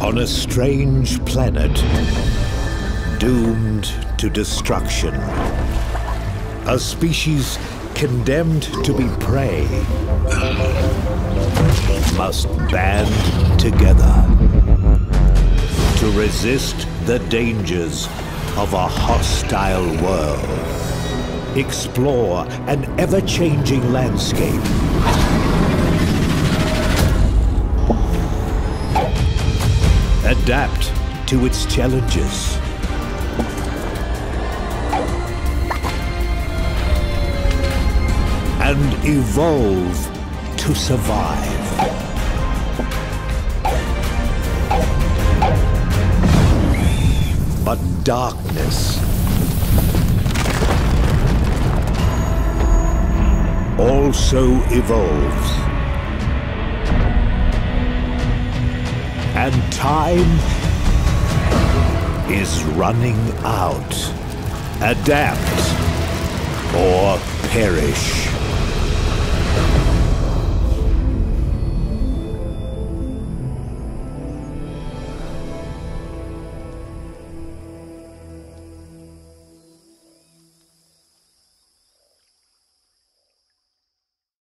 On a strange planet, doomed to destruction, a species condemned to be prey must band together to resist the dangers of a hostile world. Explore an ever-changing landscape. Adapt to its challenges. And evolve to survive. But darkness also evolves. And time is running out. Adapt or perish.